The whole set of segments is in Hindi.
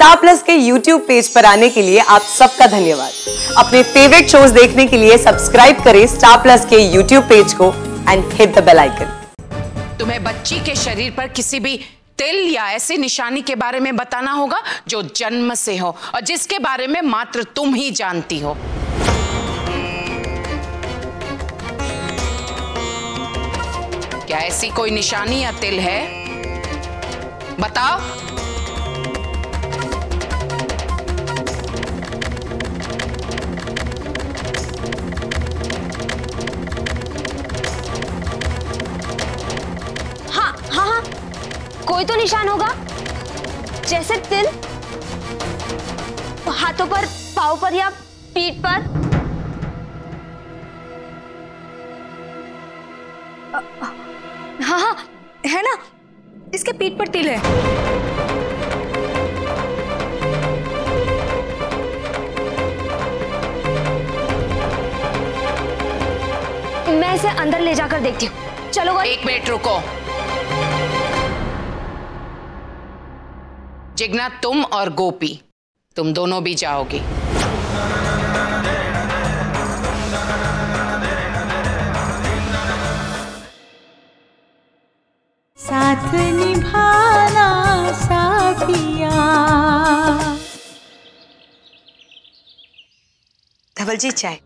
स्टार प्लस के यूट्यूब पेज पर आने के लिए आप सबका धन्यवाद। अपने फेवरेट शोज़ देखने के लिए सब्सक्राइब करें स्टार प्लस के यूट्यूब पेज को and hit the bell icon तुम्हें बच्ची के शरीर पर किसी भी तिल या ऐसी निशानी के बारे में बताना होगा जो जन्म से हो और जिसके बारे में मात्र तुम ही जानती हो। क्या ऐसी कोई निशानी या तिल है? बताओ। कोई तो निशान होगा। जैसे तिल हाथों पर, पाँव पर या पीठ पर। हाँ हाँ है ना? इसके पीठ पर तिल है। मैं इसे अंदर ले जाकर देखती हूँ। चलो, एक मिनट रुको। जिग्ना तुम और गोपी। तुम दोनों भी जाओगी। साथ निभाना साथिया। धवल जी चाय।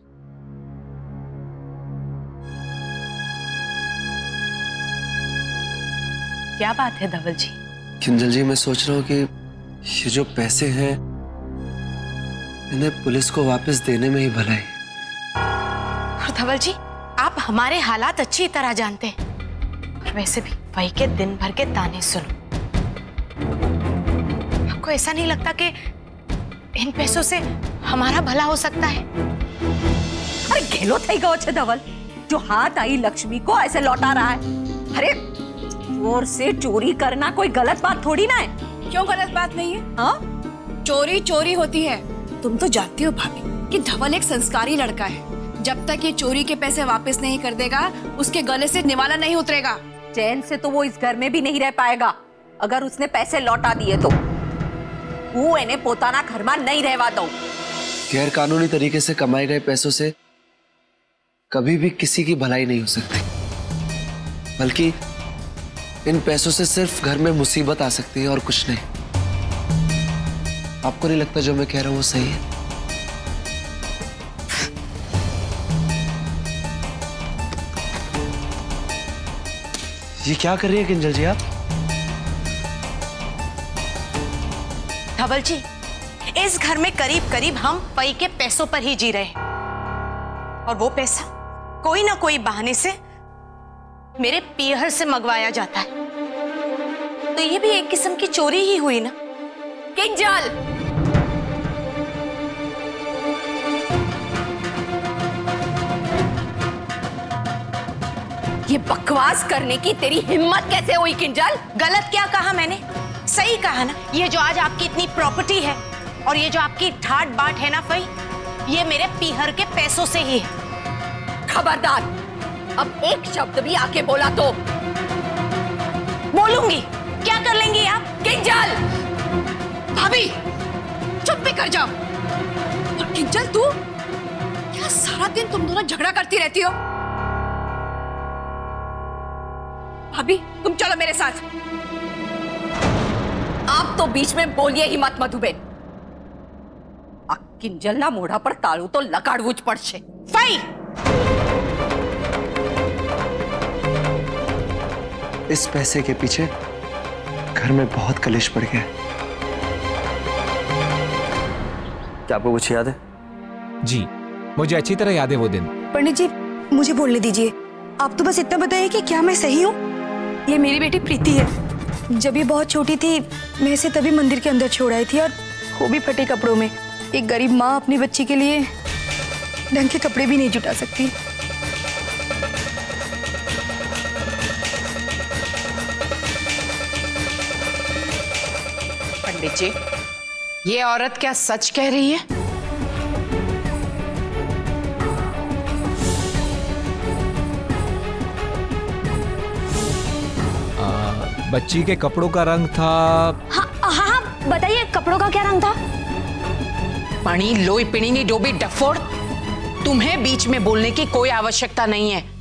क्या बात है धवल जी किंजल जी मैं सोच रहा हूँ कि ये जो पैसे हैं इन्हें पुलिस को वापस देने में ही भलाई और धवल जी आप हमारे हालात अच्छी तरह जानते हैं और वैसे भी वही के दिन भर के ताने सुनो आपको ऐसा नहीं लगता कि इन पैसों से हमारा भला हो सकता है अरे घेलो થઈ ગયો છે ધવલ जो हाथ आई लक्ष्मी को ऐसे लौटा रहा है अरे चोर से चोरी करना कोई गलत बात थोड़ी ना है क्यों गलत बात नहीं है हाँ चोरी चोरी होती है तुम तो जानती हो भाभी कि धवल एक संस्कारी लड़का है जब तक ये चोरी के पैसे वापस नहीं कर देगा उसके गले से निवाला नहीं उतरेगा चैन से तो वो इस घर में भी नहीं रह पाएगा अगर उसने पैसे लौटा दिए तो હું એને પોતાના ઘરમાં નહીં રહેવા દઉં गैर कानूनी तरीके से कमाए गए पैसों से कभी भी किसी की भलाई नहीं हो सकती बल्कि इन पैसों से सिर्फ़ घर में मुसीबत आ सकती है और कुछ नहीं। आपको नहीं लगता जो मैं कह रहा हूँ वो सही है? ये क्या कर रही है किंजल जी आप? धवल जी इस घर में करीब करीब हम पई के पैसों पर ही जी रहे हैं। और वो पैसा कोई ना कोई बहाने से मेरे पीहर से मंगवाया जाता है। तो ये भी एक किस्म की चोरी ही हुई ना? किंजाल ये बकवास करने की तेरी हिम्मत कैसे हुई किंजल गलत क्या कहा मैंने? सही कहा ना? ये जो आज आपकी इतनी प्रॉपर्टी है और ये जो आपकी ठाट बाट है ना, फई, ये मेरे पीहर के पैसों से ही है। खबरदार! अब एक शब्द भी आके बोला तो बोलूंगी क्या कर लेंगी आप किंजल भाभी चुप भी कर जाओ और किंजल तू क्या सारा दिन तुम दोनों झगड़ा करती रहती हो भाभी तुम चलो मेरे साथ आप तो बीच में बोलिए ही मत मधुबेन આ કિંજલના મોઢા પર તાળું તો લગાડવું જ પડશે फई इस पैसे के पीछे घर में बहुत कलेश पड़ गया। क्या आपको कुछ याद है? जी मुझे अच्छी तरह याद है वो दिन। पंडित जी मुझे बोलने दीजिए। आप तो बस इतना बताइए कि क्या मैं सही हूँ? ये मेरी बेटी प्रीति है। जब ये बहुत छोटी थी मैं इसे तभी मंदिर के अंदर छोड़ आई थी और वो भी फटे कपड़ों में। एक गरीब माँ अपनी बच्ची के लिए ढंग के कपड़े भी नहीं जुटा सकती। पंडित ये औरत क्या सच कह रही है? आ, बच्ची के कपड़ों का रंग था। हाँ हाँ हाँ बताइए कपड़ों का क्या रंग था? पानी लोई पिणीनी डोबी डफोड़। तुम्हें बीच में बोलने की कोई आवश्यकता नहीं है।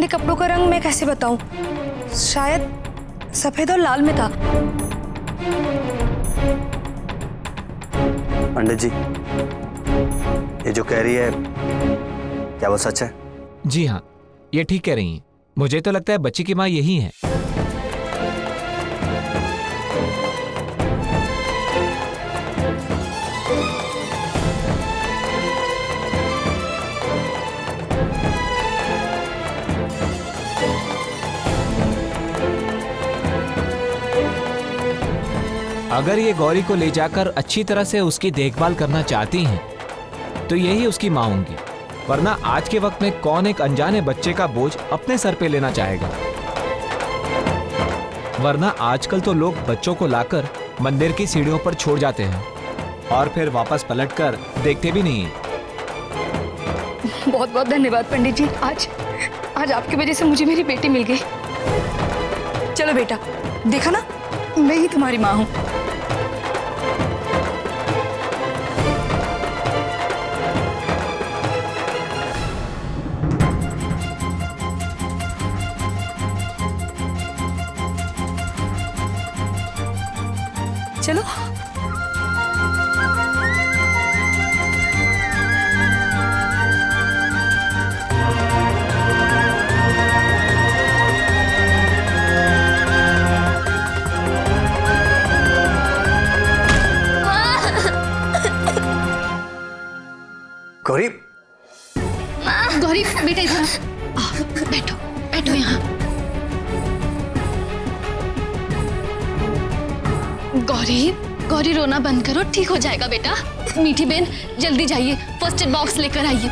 गंदे कपड़ों का रंग मैं कैसे बताऊँ? शायद सफ़ेद और लाल में था। पंडित जी ये जो कह रही है क्या वो सच है? जी हाँ ये ठीक कह रही हैं। मुझे तो लगता है बच्ची की माँ यही है। अगर ये गौरी को ले जाकर अच्छी तरह से उसकी देखभाल करना चाहती हैं तो यही उसकी माँ होंगी। वरना आज के वक्त में कौन एक अनजाने बच्चे का बोझ अपने सर पे लेना चाहेगा? वरना आजकल तो लोग बच्चों को लाकर मंदिर की सीढ़ियों पर छोड़ जाते हैं और फिर वापस पलटकर देखते भी नहीं बहुत बहुत धन्यवाद, पंडित जी। आज आज आपकी वजह से मुझे मेरी बेटी मिल गई। चलो बेटा, देखा ना? मैं ही तुम्हारी माँ हूँ। चलो। गौरी। गौरी बेटा इधर बैठो बैठो यहाँ। गौरी गौरी रोना बंद करो, ठीक हो जाएगा बेटा। मीठी बहन, जल्दी जाइए फ़र्स्ट एड बॉक्स लेकर आइए।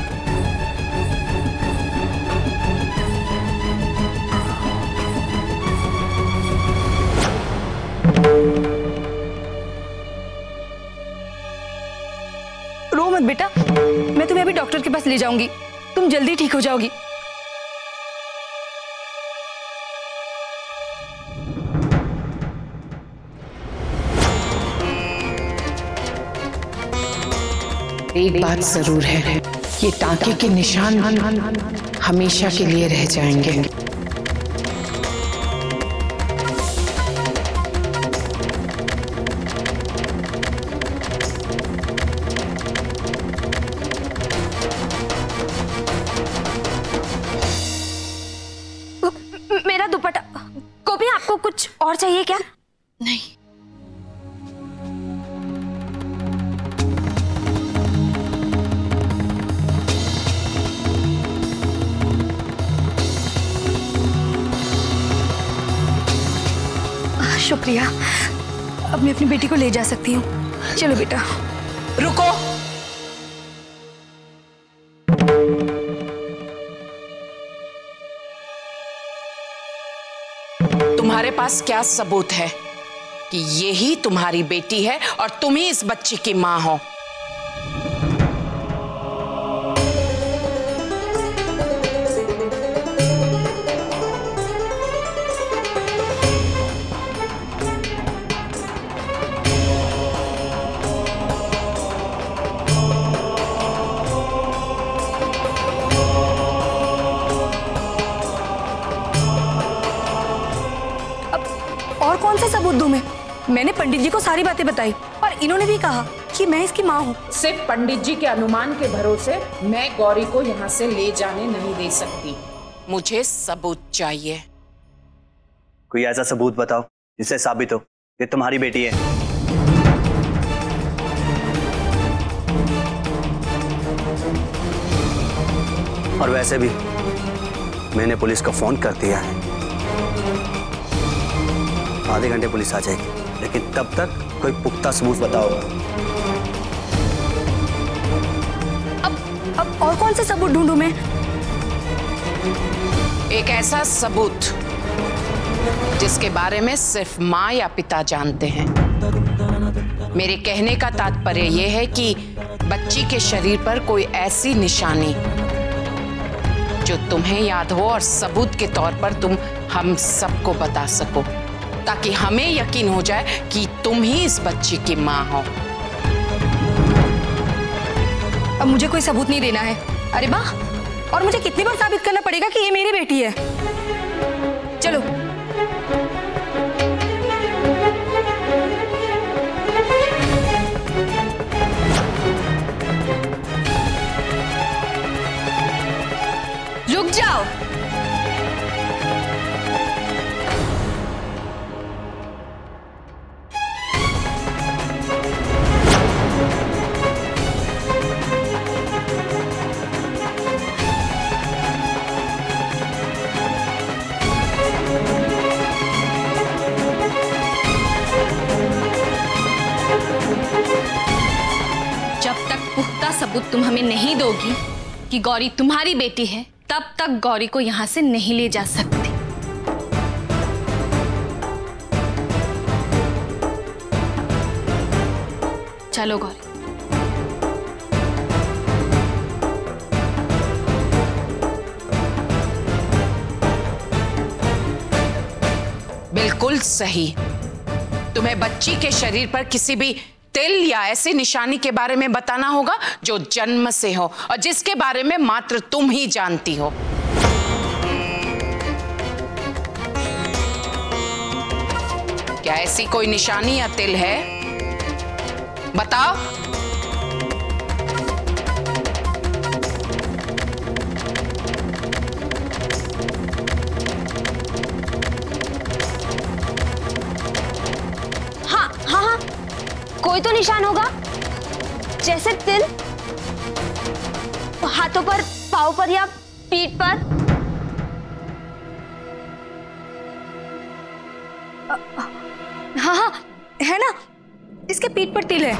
रो मत बेटा, मैं तुम्हें अभी डॉक्टर के पास ले जाऊँगी। तुम जल्दी ठीक हो जाओगी। एक बात ज़रूर है। ये टांके के निशान हमेशा के लिए रह जाएँगे। मेरा दुपट्टा, गोपी, आपको कुछ और चाहिए क्या? शुक्रिया। अब मैं अपनी बेटी को ले जा सकती हूँ। चलो बेटा। रुको। तुम्हारे पास क्या सबूत है कि यही तुम्हारी बेटी है और तुम ही इस बच्ची की माँ हो? दूँ मैं। मैंने पंडित जी को सारी बातें बताई और इन्होंने भी कहा कि मैं इसकी माँ हूँ। सिर्फ़ पंडित जी के अनुमान के भरोसे मैं गौरी को यहाँ से ले जाने नहीं दे सकती। मुझे सबूत चाहिए। कोई ऐसा सबूत बताओ जिससे साबित हो ये तुम्हारी बेटी है। और वैसे भी मैंने पुलिस को फ़ोन कर दिया है। आधे घंटे पुलिस आ जाएगी। लेकिन तब तक कोई पुख्ता सबूत बताओ। अब अब और कौन सा सबूत ढूंढूं मैं? एक ऐसा सबूत जिसके बारे में सिर्फ़ माँ या पिता जानते हैं। मेरे कहने का तात्पर्य यह है कि बच्ची के शरीर पर कोई ऐसी निशानी जो तुम्हें याद हो और सबूत के तौर पर तुम हम सबको बता सको। ताकि हमें यकीन हो जाए कि तुम ही इस बच्ची की माँ हो। अब मुझे कोई सबूत नहीं देना है। अरे वाह! और मुझे कितनी बार साबित करना पड़ेगा कि ये मेरी बेटी है? हमें नहीं दोगी कि गौरी तुम्हारी बेटी है, तब तक गौरी को यहाँ से नहीं ले जा सकते। चलो गौरी। बिल्कुल सही। तुम्हें बच्ची के शरीर पर किसी भी तिल या ऐसे निशानी के बारे में बताना होगा जो जन्म से हो और जिसके बारे में मात्र तुम ही जानती हो। क्या ऐसी कोई निशानी या तिल है? बताओ। कोई तो निशान होगा। जैसे तिल। हाथों पर, पाँव पर या पीठ पर। हाँ हाँ है ना? इसके पीठ पर तिल है।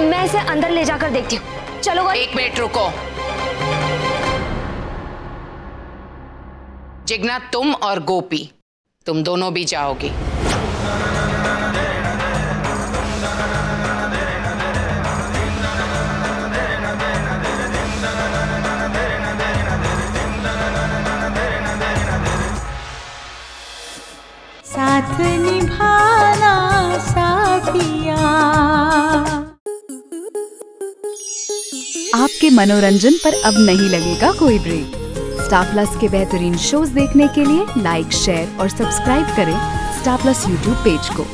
मैं इसे अंदर ले जाकर देखती हूँ। चलो एक मिनट रुको। जिग्ना तुम और गोपी। तुम दोनों भी जाओगे। साथ निभाना साथिया। आपके मनोरंजन पर अब नहीं लगेगा कोई ब्रेक स्टार प्लस के बेहतरीन शोज़ देखने के लिए लाइक शेयर और सब्सक्राइब करें स्टार प्लस यूट्यूब पेज को।